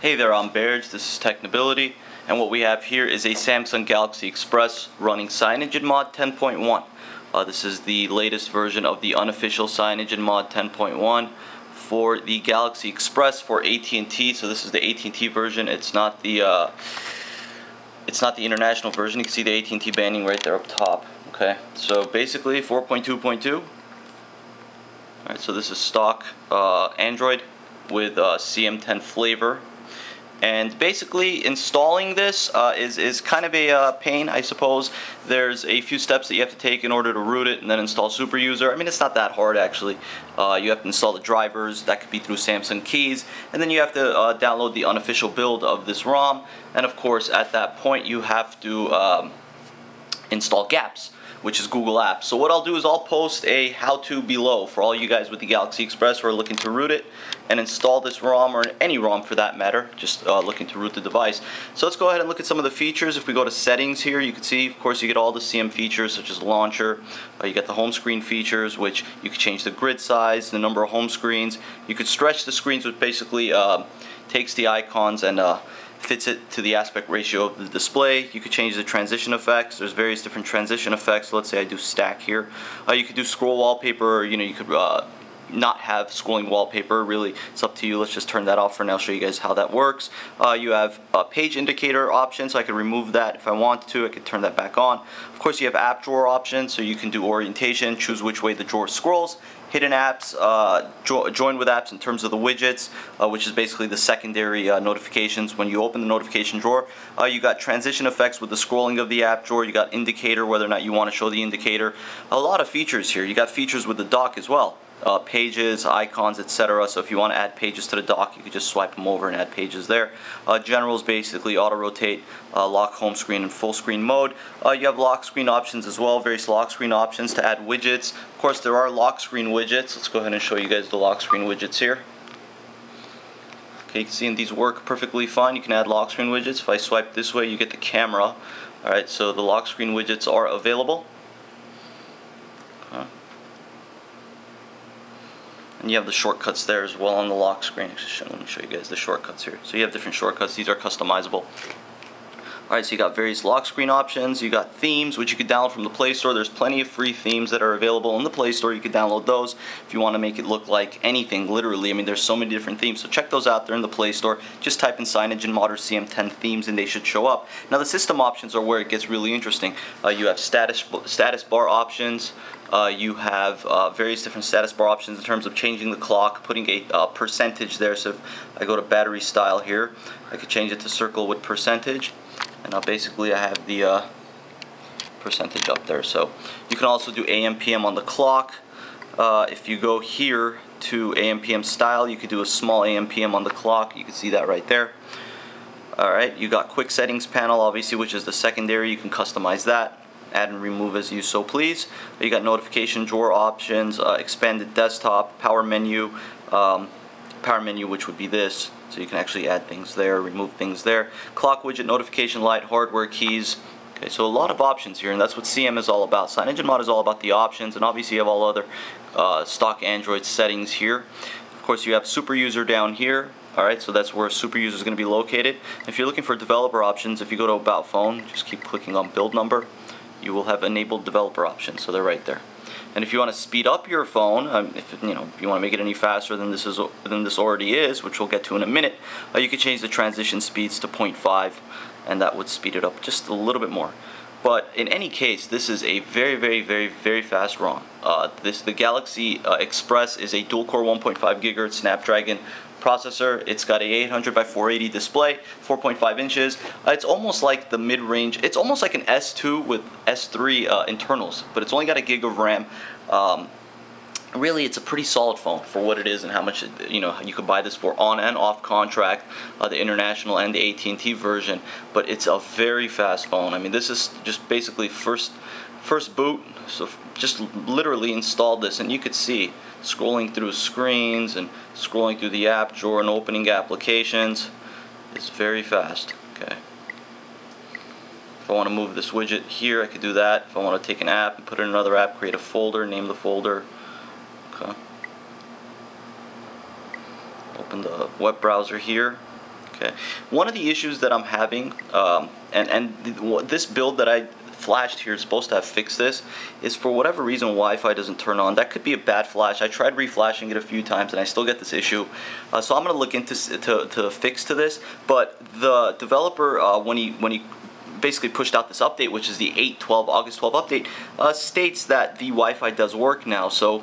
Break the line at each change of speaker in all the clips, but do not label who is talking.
Hey there, I'm Barrage, this is Technibility, and what we have here is a Samsung Galaxy Express running CyanogenMod 10.1. Uh, this is the latest version of the unofficial CyanogenMod 10.1 for the Galaxy Express for AT&T. So this is the AT&T version. It's not the uh, it's not the international version. You can see the AT&T banding right there up top. Okay, so basically 4.2.2. All right, so this is stock uh, Android with uh, CM10 flavor and basically installing this uh, is, is kind of a uh, pain I suppose. There's a few steps that you have to take in order to root it and then install SuperUser. I mean it's not that hard actually. Uh, you have to install the drivers. That could be through Samsung Kies. And then you have to uh, download the unofficial build of this ROM. And of course at that point you have to um, install GApps which is Google Apps. So what I'll do is I'll post a how-to below for all you guys with the Galaxy Express who are looking to root it and install this ROM or any ROM for that matter, just uh, looking to root the device. So let's go ahead and look at some of the features. If we go to settings here, you can see, of course, you get all the CM features such as launcher. Uh, you get the home screen features, which you can change the grid size, the number of home screens. You could stretch the screens, which basically uh, takes the icons and uh, fits it to the aspect ratio of the display. You could change the transition effects. There's various different transition effects. Let's say I do stack here. Uh, you could do scroll wallpaper. You know, you could uh, not have scrolling wallpaper. Really, it's up to you. Let's just turn that off for now. Show you guys how that works. Uh, you have a page indicator option, so I can remove that if I want to. I could turn that back on. Of course, you have app drawer options, so you can do orientation, choose which way the drawer scrolls, hidden apps, uh, jo join with apps in terms of the widgets, uh, which is basically the secondary uh, notifications. When you open the notification drawer, uh, you got transition effects with the scrolling of the app drawer. You got indicator, whether or not you want to show the indicator. A lot of features here. You got features with the dock as well uh, pages, icons, etc. So if you want to add pages to the dock, you can just swipe them over and add pages there. Uh, generals basically auto rotate, uh, lock home screen and full screen mode. Uh, you have lock screen options as well, various lock screen options to add widgets. Of course, there are lock screen widgets. Let's go ahead and show you guys the lock screen widgets here. Okay, you can see these work perfectly fine. You can add lock screen widgets. If I swipe this way, you get the camera. Alright, so the lock screen widgets are available. And you have the shortcuts there as well on the lock screen. Let me show you guys the shortcuts here. So you have different shortcuts. These are customizable. Alright, so you got various lock screen options. You got themes, which you could download from the Play Store. There's plenty of free themes that are available in the Play Store. You could download those if you want to make it look like anything, literally. I mean, there's so many different themes. So check those out there in the Play Store. Just type in CyanogenMod CM10 themes and they should show up. Now, the system options are where it gets really interesting. Uh, you have status, status bar options. Uh, you have uh, various different status bar options in terms of changing the clock, putting a uh, percentage there. So if I go to battery style here, I could change it to circle with percentage and now basically I have the uh, percentage up there. So you can also do AM PM on the clock. Uh, if you go here to AM PM style you could do a small AM PM on the clock. You can see that right there. Alright you got quick settings panel obviously which is the secondary. You can customize that. Add and remove as you so please. You got notification drawer options uh, expanded desktop power menu um, power menu which would be this so you can actually add things there, remove things there. Clock widget, notification light, hardware keys. Okay, so a lot of options here, and that's what CM is all about. CyanogenMod is all about the options, and obviously you have all other uh, stock Android settings here. Of course, you have super user down here. Alright, so that's where super user is going to be located. If you're looking for developer options, if you go to About Phone, just keep clicking on build number, you will have enabled developer options, so they're right there. And if you want to speed up your phone, um, if you know if you want to make it any faster than this is than this already is, which we'll get to in a minute, uh, you could change the transition speeds to 0.5, and that would speed it up just a little bit more. But in any case, this is a very, very, very, very fast ROM. Uh, this the Galaxy uh, Express is a dual-core 1.5 gigahertz Snapdragon processor. It's got a 800 by 480 display, 4.5 inches. Uh, it's almost like the mid-range. It's almost like an S2 with S3 uh, internals, but it's only got a gig of RAM. Um, really it's a pretty solid phone for what it is and how much you know you could buy this for on and off contract uh, the international and the AT&T version but it's a very fast phone I mean this is just basically first first boot so just literally installed this and you could see scrolling through screens and scrolling through the app drawer and opening applications. It's very fast okay. If I want to move this widget here I could do that. If I want to take an app and put in another app create a folder name the folder okay. Open the web browser here Okay. One of the issues that I'm having, um, and and th- this build that I flashed here is supposed to have fixed this, is for whatever reason Wi-Fi doesn't turn on. That could be a bad flash. I tried reflashing it a few times and I still get this issue. Uh, so I'm gonna look into to, to fix to this. But the developer uh, when he when he basically pushed out this update, which is the 8/12 August 12 update, uh, states that the Wi-Fi does work now. So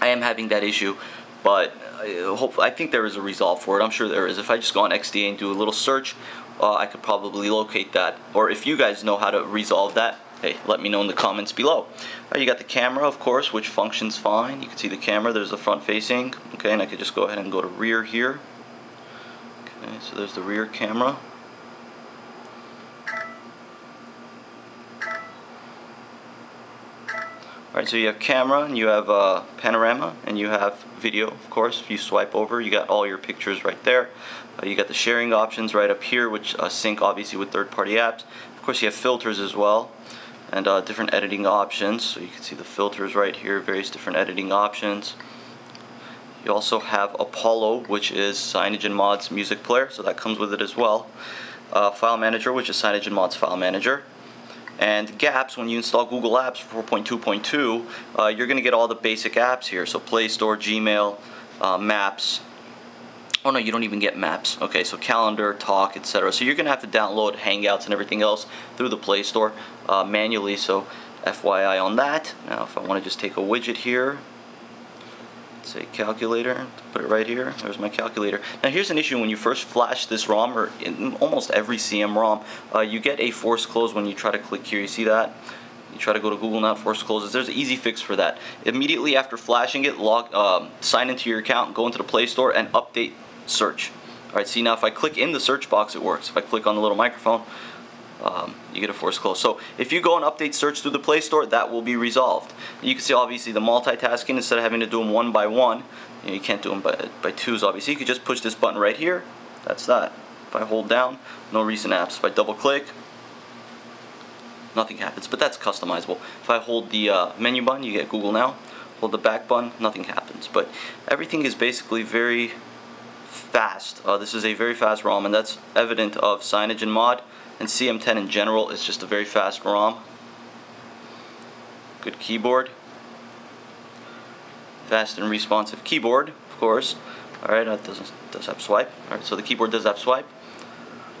I am having that issue, but I, hope, I think there is a resolve for it. I'm sure there is. If I just go on XDA and do a little search, uh, I could probably locate that. Or if you guys know how to resolve that, hey, let me know in the comments below. Uh, you got the camera, of course, which functions fine. You can see the camera. There's the front facing. Okay, and I could just go ahead and go to rear here. Okay, so there's the rear camera. Alright, so you have camera and you have uh, panorama and you have video, of course. If you swipe over, you got all your pictures right there. Uh, you got the sharing options right up here, which uh, sync obviously with third-party apps. Of course, you have filters as well and uh, different editing options. So you can see the filters right here, various different editing options. You also have Apollo, which is CyanogenMod's music player, so that comes with it as well. Uh, file Manager, which is CyanogenMod's file manager and GApps when you install Google Apps 4.2.2 uh, you're gonna get all the basic apps here. So Play Store Gmail uh, Maps. Oh no you don't even get Maps. Okay so Calendar Talk etc so you're gonna have to download Hangouts and everything else through the Play Store uh, manually. So FYI on that. Now if I want to just take a widget here say calculator, put it right here, there's my calculator. Now here's an issue when you first flash this ROM, or in almost every CM ROM, uh, you get a force close when you try to click here, you see that? You try to go to Google Now, force closes. There's an easy fix for that. Immediately after flashing it, log, um, sign into your account, go into the Play Store, and update search. Alright, see now if I click in the search box, it works. If I click on the little microphone, um, you get a force close. So if you go and update search through the Play Store, that will be resolved. You can see obviously the multitasking instead of having to do them one by one. You, know, you can't do them by, by twos obviously. You could just push this button right here. That's that. If I hold down, no recent apps. If I double click, nothing happens. But that's customizable. If I hold the uh, menu button, you get Google Now. Hold the back button, nothing happens. But everything is basically very fast. Uh, this is a very fast ROM, and that's evident of CyanogenMod mod and CM10 in general is just a very fast ROM. Good keyboard. Fast and responsive keyboard, of course. Alright, that does, does have swipe. Alright, so the keyboard does have swipe.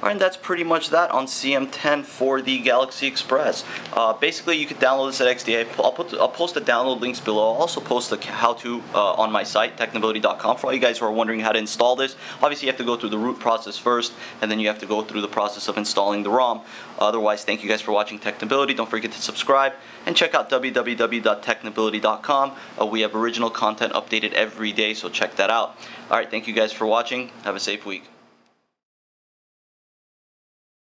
Alright, that's pretty much that on CM10 for the Galaxy Express. Uh, basically, you can download this at XDA. I'll, put, I'll post the download links below. I'll also post the how-to uh, on my site, technibility.com, for all you guys who are wondering how to install this. Obviously, you have to go through the root process first, and then you have to go through the process of installing the ROM. Otherwise, thank you guys for watching Technibility. Don't forget to subscribe, and check out www.technibility.com. Uh, we have original content updated every day, so check that out. Alright, thank you guys for watching. Have a safe week.